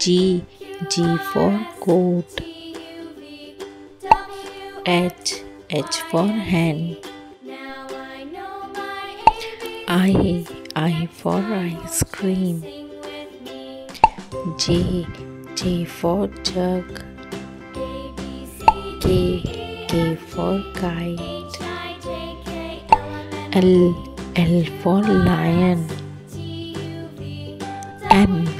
G. G for goat. H. H for hen. I. I for ice cream. J. J for jug. K. K for kite. L. L for lion. M.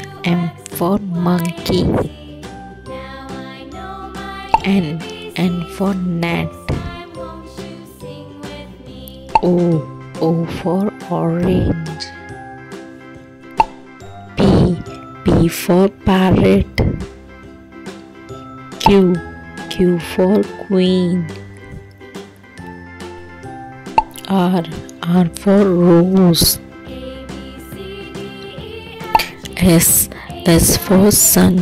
For monkey. N. N for net. O. O for orange. P. P for parrot. Q. Q for queen. R. R for rose. S. S for sun.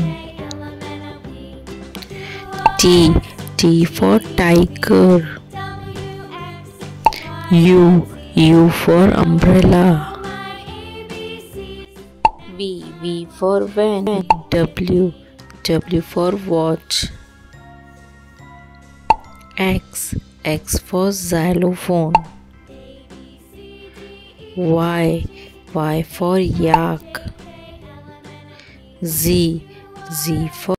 T. T for tiger. U. U for umbrella. V. V for van. W. W for watch. X. X for xylophone. Y. Y for yak. Z. Z for